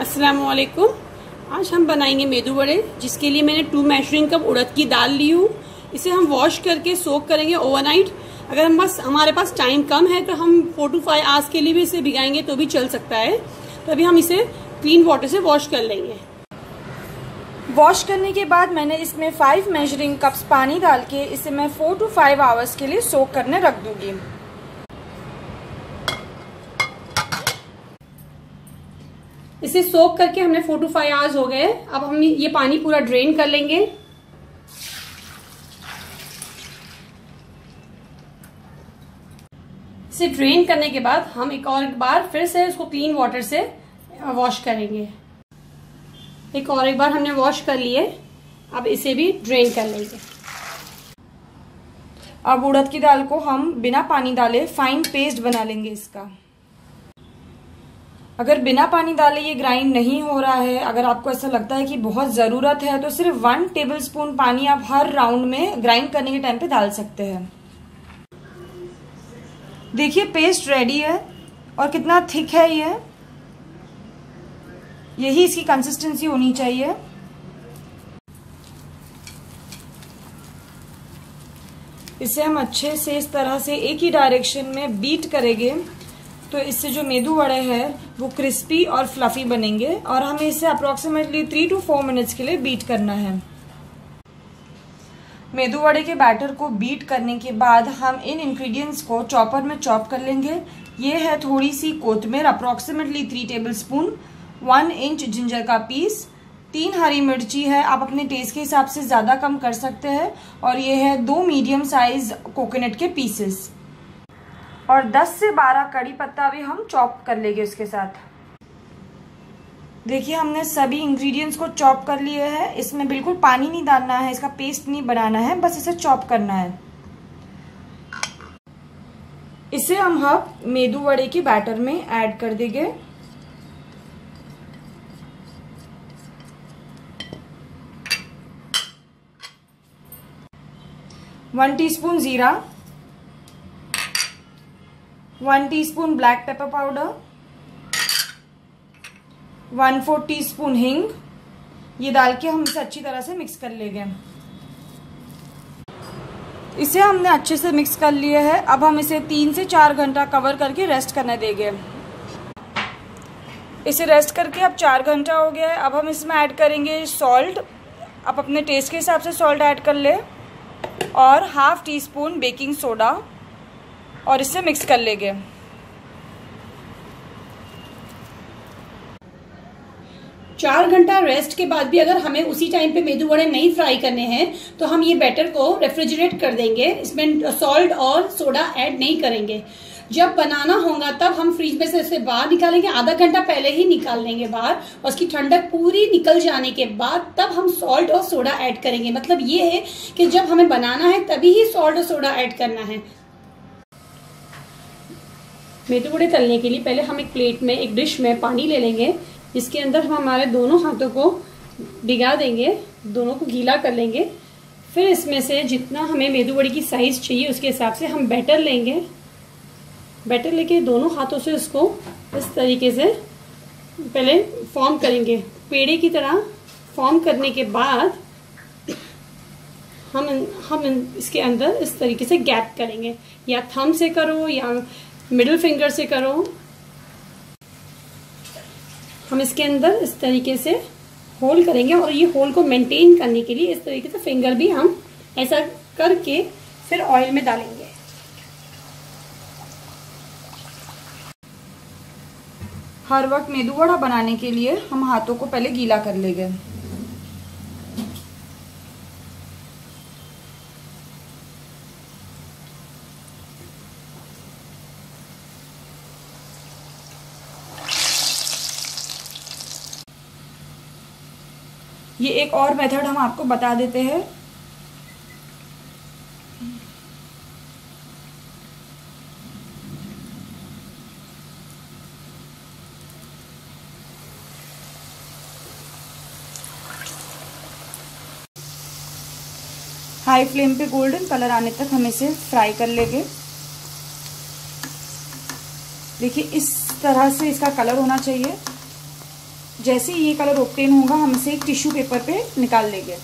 असलकुम आज हम बनाएँगे मेदू बड़े जिसके लिए मैंने टू मेजरिंग कप उड़द की दाल ली हूँ। इसे हम वॉश करके सोक करेंगे ओवरनाइट अगर हम बस, हमारे पास टाइम कम है तो हम फोर टू फाइव आवर्स के लिए भी इसे भिगाएँगे तो भी चल सकता है। तो अभी हम इसे क्लीन वाटर से वॉश कर लेंगे। वॉश करने के बाद मैंने इसमें फाइव मेजरिंग कप्स पानी डाल के इसे मैं फोर टू फाइव आवर्स के लिए सोक करने रख दूँगी। इसे सोक करके हमने फोर टू फाइव आवर्स हो गए। अब हम ये पानी पूरा ड्रेन कर लेंगे। इसे ड्रेन करने के बाद हम एक और एक बार फिर से इसको क्लीन वाटर से वॉश करेंगे। एक और एक बार हमने वॉश कर लिए। अब इसे भी ड्रेन कर लेंगे। अब उड़द की दाल को हम बिना पानी डाले फाइन पेस्ट बना लेंगे इसका। अगर बिना पानी डाले ये ग्राइंड नहीं हो रहा है, अगर आपको ऐसा लगता है कि बहुत ज़रूरत है तो सिर्फ़ वन टेबल स्पून पानी आप हर राउंड में ग्राइंड करने के टाइम पे डाल सकते हैं। देखिए पेस्ट रेडी है और कितना थिक है ये। यही इसकी कंसिस्टेंसी होनी चाहिए। इसे हम अच्छे से इस तरह से एक ही डायरेक्शन में बीट करेंगे। तो इससे जो मेदू वड़े हैं, वो क्रिस्पी और फ्लफी बनेंगे और हमें इसे approximately three two four minutes के लिए बीट करना है। मेदू वड़े के बैटर को बीट करने के बाद हम इन इंग्रेडिएंट्स को चॉपर में चॉप कर लेंगे। ये है थोड़ी सी कोतमीर approximately three tablespoon one inch ginger का पीस तीन हरी मिर्ची है, आप अपने टेस्ट के हिसाब से ज़्यादा कम कर सकते हैं और ये है दो मीडियम साइज़ कोकोनट के पीसेस और 10 से 12 कड़ी पत्ता भी हम चॉप कर लेंगे उसके साथ। देखिए, हमने सभी इंग्रेडिएंट्स को चॉप कर लिए हैं। इसमें बिल्कुल पानी नहीं डालना है, इसका पेस्ट नहीं बनाना है, बस इसे चॉप करना है। इसे हम हम मेदू वड़े के बैटर में ऐड कर देंगे। वन टीस्पून जीरा one teaspoon black pepper powder, one four teaspoon हिंग। ये डाल के हम इसे अच्छी तरह से मिक्स कर लेंगे। इसे हमने अच्छे से मिक्स कर लिए है। अब हम इसे तीन से चार घंटा कवर करके रेस्ट करने देंगे। इसे रेस्ट करके अब चार घंटा हो गया है। अब हम इसमें ऐड करेंगे सॉल्ट। आप अपने टेस्ट के हिसाब से सॉल्ट ऐड कर ले। और half teaspoon baking soda. और इससे मिक्स कर लेंगे। चार घंटा रेस्ट के बाद भी अगर हमें उसी टाइम पे मेदू वड़े नहीं फ्राई करने हैं तो हम ये बैटर को रेफ्रिजरेट कर देंगे। इसमें सॉल्ट और सोडा ऐड नहीं करेंगे। जब बनाना होगा तब हम फ्रिज में से इसे बाहर निकालेंगे। आधा घंटा पहले ही निकाल लेंगे बाहर और उसकी ठंडक पूरी निकल जाने के बाद तब हम सॉल्ट और सोडा ऐड करेंगे। मतलब ये है कि जब हमें बनाना है, तभी ही सॉल्ट और सोडा ऐड करना है। मेदू बड़े तलने के लिए पहले हम एक प्लेट में, एक डिश में पानी ले लेंगे। जिसके अंदर हम हमारे दोनों हाथों को भिगा देंगे, दोनों को गीला कर लेंगे। फिर इसमें से जितना हमें मेदू बड़ी की साइज़ चाहिए, उसके हिसाब से हम बैटर लेंगे। बैटर लेके दोनों हाथों से उसको इस तरीके से पहले फॉर्म करेंगे। पेड़े की तरह फॉर्म करने के बाद हम हम इसके अंदर इस तरीके से गैप करेंगे। या थम से करो या मिडिल फिंगर से करो। हम इसके अंदर इस तरीके से होल करेंगे और ये होल को मेंटेन करने के लिए इस तरीके से फिंगर भी हम ऐसा करके फिर ऑयल में डालेंगे। हर वक्त मेदू वड़ा बनाने के लिए हम हाथों को पहले गीला कर लेंगे ये एक और मेथड हम आपको बता देते हैं। हाई फ्लेम पे गोल्डन कलर आने तक हम इसे फ्राई कर लेंगे। देखिए, इस तरह से इसका कलर होना चाहिए। जैसे ये कलर ओपन होगा, हम इसे एक टिश्यू पेपर पे निकाल लेंगे।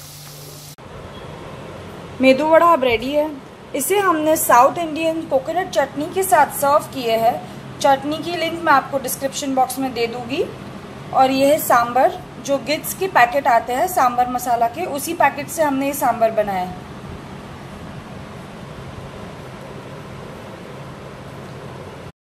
मेदू वड़ा अब रेडी है। इसे हमने साउथ इंडियन कोकोनट चटनी के साथ सर्व किए हैं। चटनी की लिंक मैं आपको डिस्क्रिप्शन बॉक्स में दे दूँगी। और यह है सांबर जो गिट्स के पैकेट आते हैं सांबर मसाला के, उसी पैकेट से हमने ये सांबर बनाया है।